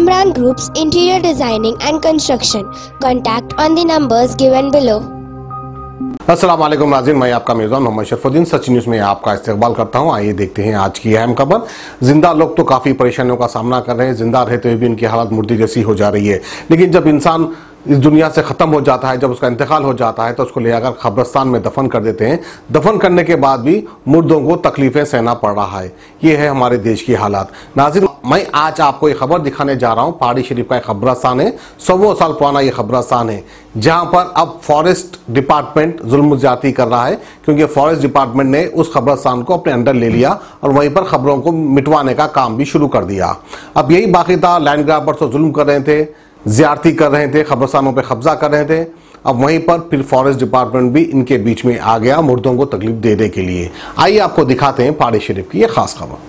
Amran Group's, interior designing and construction. Contact on the numbers given below. वालेकुम नाजिन मैं आपका मेज़बान मोहम्मद शरफुद्दीन, सच न्यूज़ में आपका इस्तेकबाल करता हूँ। आइए देखते हैं आज की अहम खबर। ज़िंदा लोग तो काफ़ी परेशानियों का सामना कर रहे हैं। ज़िंदा रहते हुए भी इनकी हालत मुर्दी जैसी हो जा रही है। लेकिन जब इंसान इस दुनिया से ख़त्म हो जाता है, जब उसका इंतकाल हो जाता है तो उसको ले आकर खबरस्तान में दफन कर देते हैं। दफन करने के बाद भी मुर्दों को तकलीफें सहना पड़ रहा है। ये है हमारे देश की हालात। नाजिन मैं आज आपको ये खबर दिखाने जा रहा हूँ। पहाड़ी शरीफ का एक खबरस्तान है। सौ साल पुराना ये खबरस्तान है, जहाँ पर अब फॉरेस्ट डिपार्टमेंट जुल्म ज़्यादा कर रहा है, क्योंकि फॉरेस्ट डिपार्टमेंट ने उस खबरस्तान को अपने अंडर ले लिया और वहीं पर खबरों को मिटवाने का काम भी शुरू कर दिया। अब यही बाकी था, लैंड ग्राबर तो जुल्म कर रहे थे। ज्यारती कर रहे थे, खबरसानों पर कब्जा कर रहे थे। अब वहीं पर फिर फॉरेस्ट डिपार्टमेंट भी इनके बीच में आ गया मुर्दों को तकलीफ़ देने के लिए। आइए आपको दिखाते हैं पहाड़ी शरीफ की ये खास खबर।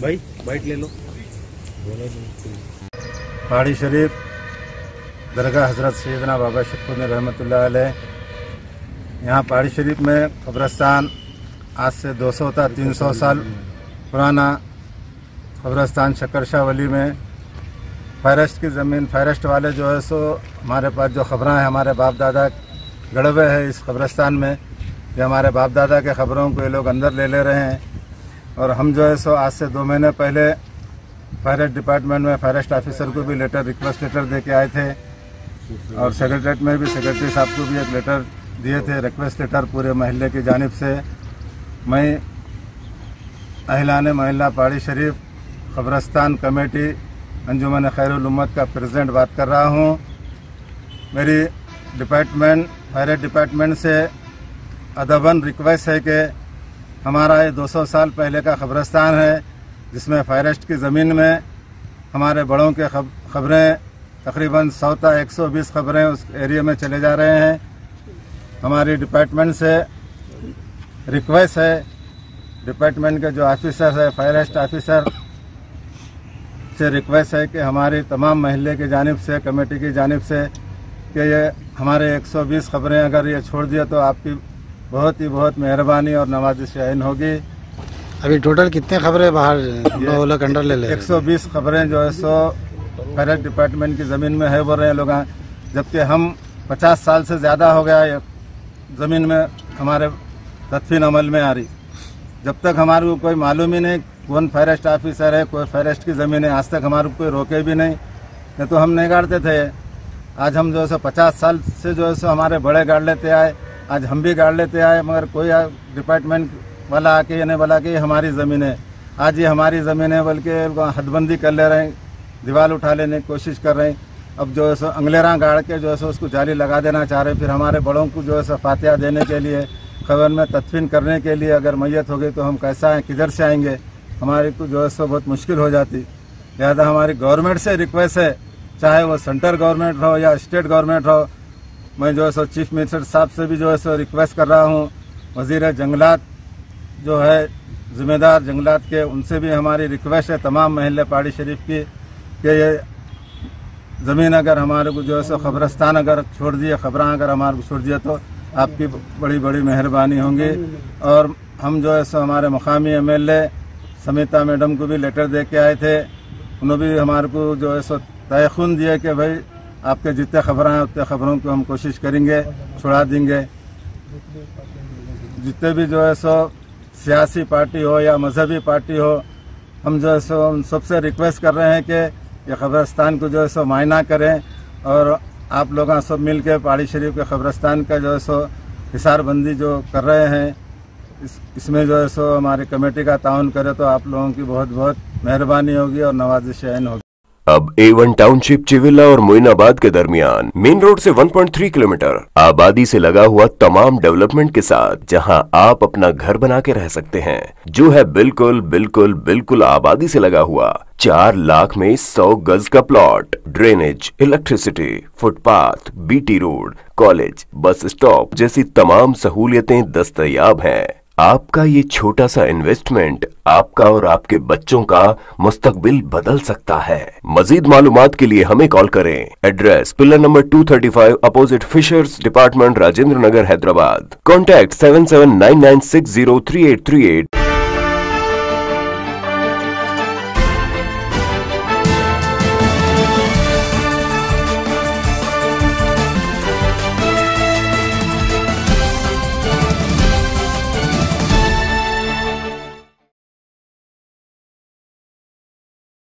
भाई बाइट ले लो। पहाड़ी शरीफ, दरगाह हज़रत सैदना बाबा रहमतुल्लाह अलैह। यहाँ पहाड़ी शरीफ में कब्रस्तान आज से 200 था 300 साल पुराना कब्रस्तान शक्कर वली में फॉरेस्ट की ज़मीन फॉरेस्ट वाले जो है सो हमारे पास जो खबरें हैं, हमारे बाप दादा गड़े हुए हैं इस कब्रस्तान में, ये हमारे बाप दादा के खबरों को ये लोग अंदर ले ले रहे हैं। और हम जो है सो आज से दो महीने पहले फॉरेस्ट डिपार्टमेंट में फॉरेस्ट ऑफिसर को भी लेटर, रिक्वेस्ट लेटर दे के आए थे। और सेक्रेटरीट में भी, सेक्रेटरी साहब को भी एक लेटर दिए थे, रिक्वेस्ट लेटर पूरे महल्ले की जानब से। मैं अहलान महिला पहाड़ी शरीफ, खबरस्तान कमेटी अंजुमन खैरुलम्मत का प्रेसिडेंट बात कर रहा हूँ। मेरी डिपार्टमेंट फायर डिपार्टमेंट से अदबन रिक्वेस्ट है कि हमारा ये 200 साल पहले का खबरस्तान है, जिसमें फॉरेस्ट की ज़मीन में हमारे बड़ों के खबरें, तकरीबन सौ ता एक सौ बीस खबरें उस एरिया में चले जा रहे हैं। हमारी डिपार्टमेंट से रिक्वेस्ट है, डिपार्टमेंट के जो ऑफिसर है फॉरेस्ट ऑफिसर से रिक्वेस्ट है कि हमारी तमाम महल्ले की जानब से कमेटी की जानब से कि ये हमारे 120 खबरें अगर ये छोड़ दिया तो आपकी बहुत ही बहुत मेहरबानी और नवाजिश आइन होगी। अभी टोटल कितने खबरें बाहर लोग अंडर ले ले 120 खबरें जो है सो फॉरेस्ट डिपार्टमेंट की ज़मीन में है बोल रहे हैं लोग। जबकि हम 50 साल से ज़्यादा हो गया ये ज़मीन में हमारे तदफीन अमल में आ रही। जब तक हमारे को कोई मालूम ही नहीं कौन फॉरेस्ट ऑफिसर है, कोई फॉरेस्ट की ज़मीन है, आज तक हमारे कोई रोके भी नहीं। नहीं तो हम नहीं गाड़ते थे। आज हम जो है सो पचास साल से जो है सो हमारे बड़े गाड़ लेते आए। आज हम भी गाड़ लेते आए, मगर कोई डिपार्टमेंट वाला आके ये नहीं बोला कि हमारी ज़मीन है। आज ये हमारी ज़मीन है, बल्कि हदबंदी कर ले रहे हैं, दीवार उठा लेने की कोशिश कर रहे हैं। अब जो है सो अंगलेरा गाड़ के जो है सो उसको जाली लगा देना चाह रहे हैं। फिर हमारे बड़ों को जो है सो फातिहा देने के लिए, खबर में तदफीन करने के लिए अगर मैयत हो गई तो हम कैसा आए किधर से आएँगे? हमारे को जो है सो बहुत मुश्किल हो जाती। लिहाजा हमारी गवर्नमेंट से रिक्वेस्ट है, चाहे वो सेंटर गवर्नमेंट हो या स्टेट गवर्नमेंट हो मैं जो है सो चीफ मिनिस्टर साहब से भी जो है सो रिक्वेस्ट कर रहा हूँ, वज़ीर जंगलात जो है, ज़िम्मेदार जंगलात के, उनसे भी हमारी रिक्वेस्ट है, तमाम महल्ले पहाड़ी शरीफ की, कि ये ज़मीन अगर हमारे को जो है सो खबरस्तान अगर छोड़ दिए, खबरें अगर हमारे को छोड़ दिया तो आपकी बड़ी बड़ी मेहरबानी होंगी। और हम जो है सो हमारे मकामी एम समिता मैडम को भी लेटर दे के आए थे। उन्होंने भी हमारे को जो है सो तयखुन दिया कि भाई, आपके जितने खबर हैं, उतने खबरों को हम कोशिश करेंगे, छुड़ा देंगे। जितने भी जो है सो सियासी पार्टी हो या मजहबी पार्टी हो, हम जो है सो उन सबसे रिक्वेस्ट कर रहे हैं कि ये खबरस्तान को जो है सो मायना करें और आप लोग सब मिल के पहाड़ी शरीफ के खबरस्तान का जो है सो हिसारबंदी जो कर रहे हैं इस, इसमें जो है सो हमारी कमेटी का ताउन करे तो आप लोगों की बहुत बहुत मेहरबानी होगी और नवाजिश होगी। अब एवन टाउनशिप चिविला और मोइनाबाद के दरमियान, मेन रोड से 1.3 किलोमीटर, आबादी से लगा हुआ तमाम डेवलपमेंट के साथ, जहाँ आप अपना घर बना के रह सकते हैं। जो है बिल्कुल बिल्कुल बिल्कुल आबादी से लगा हुआ, चार लाख में सौ गज का plot drainage electricity footpath BT road college bus stop जैसी तमाम सहूलियतें दस्तयाब हैं। आपका ये छोटा सा इन्वेस्टमेंट आपका और आपके बच्चों का मुस्तकबिल बदल सकता है। मजीद मालूम के लिए हमें कॉल करें। Address, pillar number 235 opposite fishers department, Rajendra Nagar, Hyderabad. Contact seven seven nine nine six zero three eight three eight